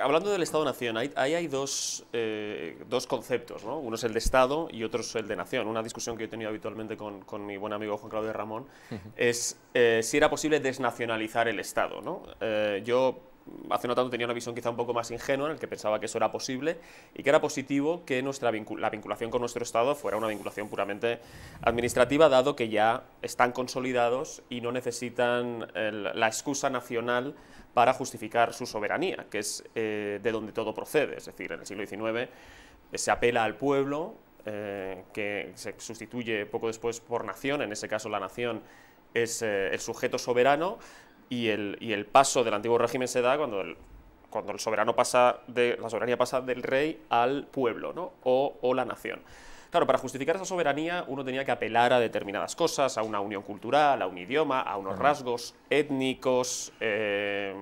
Hablando del Estado-Nación, ahí hay, dos, eh, dos, conceptos, ¿no? Uno es el de Estado y otro es el de Nación. Una discusión que he tenido habitualmente con, con mi buen amigo Juan Claudio Ramón es eh, si era posible desnacionalizar el Estado, ¿no? Eh, yo hace no tanto tenía una visión quizá un poco más ingenua, en el que pensaba que eso era posible y que era positivo que nuestra la vinculación con nuestro Estado fuera una vinculación puramente administrativa, dado que ya están consolidados y no necesitan la excusa nacional para justificar su soberanía, que es eh, de donde todo procede. Es decir, en el siglo XIX eh, se apela al pueblo, eh, que se sustituye poco después por nación, en ese caso la nación es el sujeto soberano, y el, y el, paso del antiguo régimen se da cuando el, cuando el soberano pasa de, la soberanía pasa del rey al pueblo ¿no? o, o la nación. Claro, para justificar esa soberanía uno tenía que apelar a determinadas cosas, a una unión cultural, a un idioma, a unos rasgos étnicos, eh,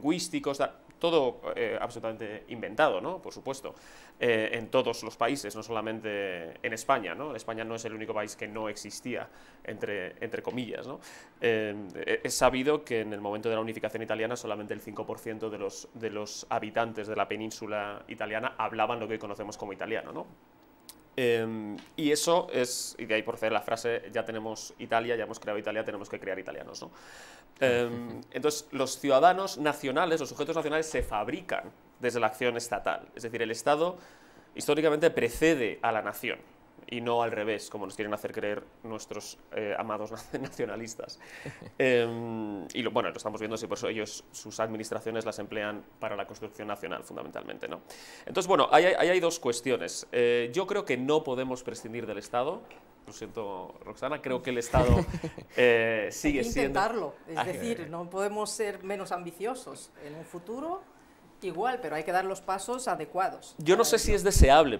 lingüísticos, todo eh, absolutamente inventado, ¿no? Por supuesto, eh, en todos los países, no solamente en España, ¿no? España no es el único país que no existía, entre, entre comillas, ¿no? es sabido que en el momento de la unificación italiana solamente el 5% de los, de los habitantes de la península italiana hablaban lo que hoy conocemos como italiano, ¿no? Em, y eso es, y de ahí por hacer la frase, ya tenemos Italia, ya hemos creado Italia, tenemos que crear italianos. ¿no? Em, entonces, los ciudadanos nacionales, los sujetos nacionales se fabrican desde la acción estatal. Es decir, el Estado históricamente precede a la nación y no al revés, como nos quieren hacer creer nuestros eh, amados nacionalistas. Em, y lo, bueno, lo estamos viendo, si por eso ellos, sus administraciones las emplean para la construcción nacional, fundamentalmente. ¿no? Entonces, bueno, ahí hay, dos cuestiones. Eh, yo creo que no podemos prescindir del Estado. Lo siento, Roxana, creo que el Estado eh, sigue siendo... Intentarlo, es decir, no podemos ser menos ambiciosos en un futuro igual, pero hay que dar los pasos adecuados. Yo no sé si es deseable,